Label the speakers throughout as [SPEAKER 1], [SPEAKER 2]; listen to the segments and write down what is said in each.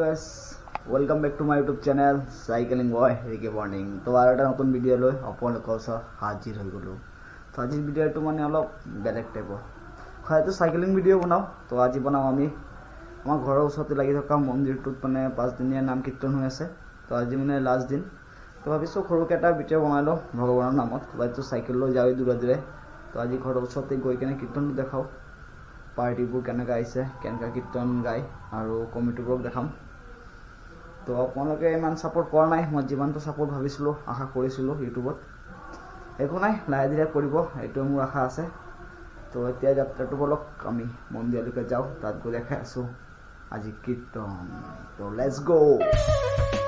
[SPEAKER 1] Guys welcome back to my YouTube channel cycling boy ৰিকে morning তো আৰু এটা নতুন ভিডিঅ' লৈ আপোনালোকৰ ওচৰত হাজিৰ হৈ গ'লোঁ। তো আজিৰ ভিডিঅ'টো মানে অলপ বেলেগ টাইপৰ হয়তো চাইকেলিং ভিডিঅ' বনাওঁ। তো আজি বনাওঁ আমি। আমাৰ ঘৰৰ ওচৰতে লাগি থকা মন্দিৰটোত মানে পাঁচদিনীয়া নাম কীৰ্তন হৈ আছে। তো আজি মানে লাষ্ট দিন। তো ভাবিছোঁ সৰুকৈ এটা ভিডিঅ' বনাই লওঁ ভগৱানৰ নামত। হয়তো চাইকেল লৈ যাওঁৱেই দূৰে দূৰে তো আজি ঘৰৰ ওচৰতে গৈ কেনে কীৰ্তনটো দেখাওঁ। পাৰ্টিবোৰ কেনেকৈ আহিছে কেনেকৈ কীৰ্তন গায় আৰু কমিটিবোৰক দেখাম। তো আপোনালোকে ইমান ছাপোৰ্ট কৰা নাই মই যিমানটো ছাপোৰ্ট ভাবিছিলোঁ আশা কৰিছিলোঁ ইউটিউবত একো নাই লাহে ধীৰে কৰিব এইটোৱে মোৰ আশা আছে। তো এতিয়া যাত্ৰাটো বলক আমি মন্দিৰলৈকে যাওঁ তাত গৈ দেখাই আছোঁ। আজি কীৰ্তন। তো লেটছ গ'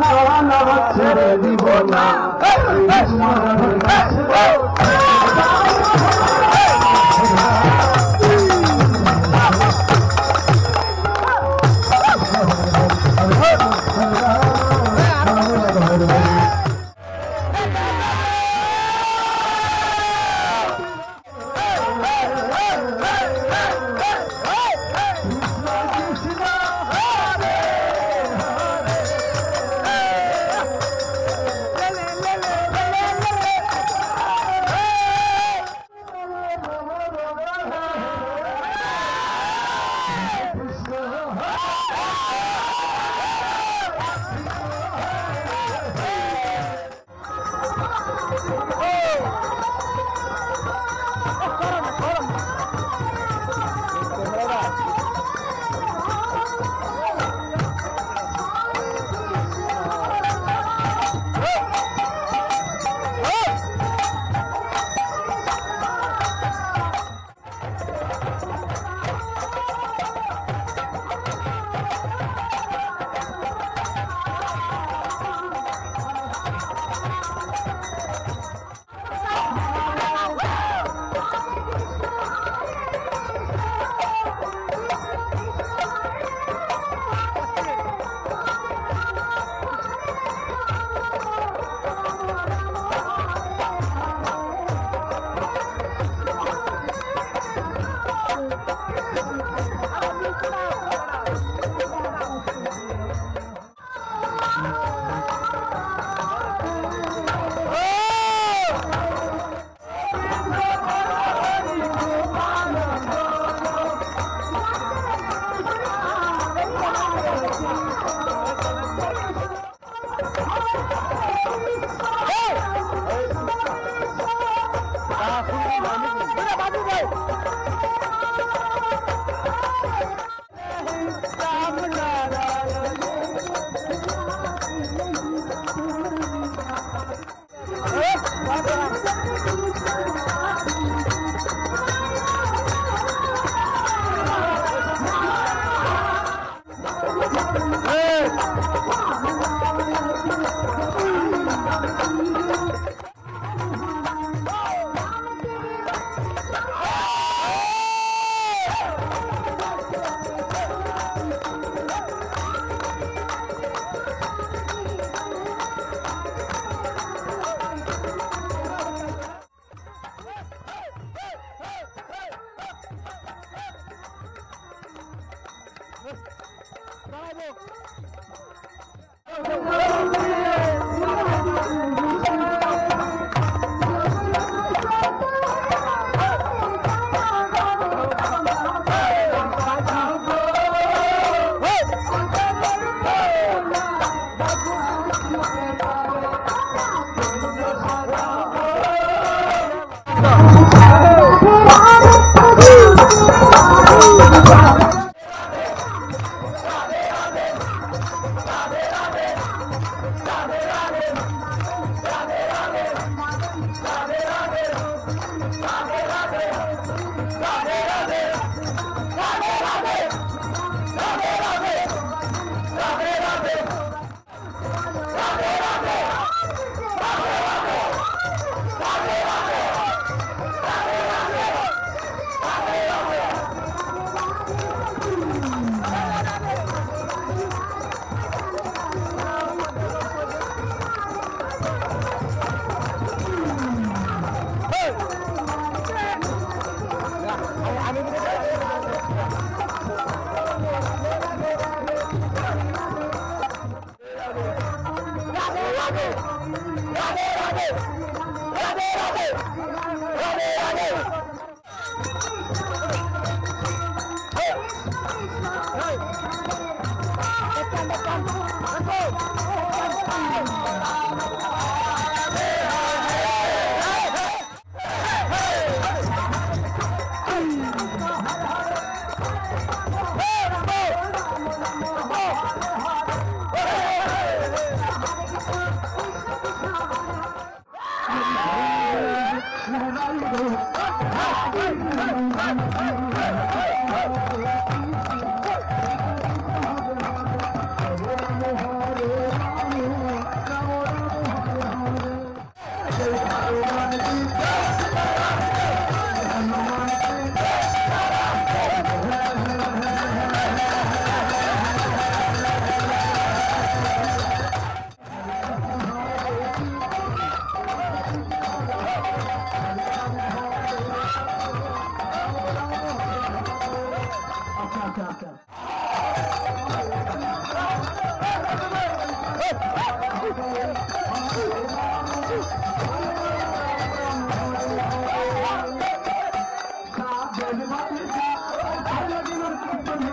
[SPEAKER 2] মাওলানা ছেড়ে
[SPEAKER 3] দিব না Oh!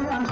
[SPEAKER 3] I'm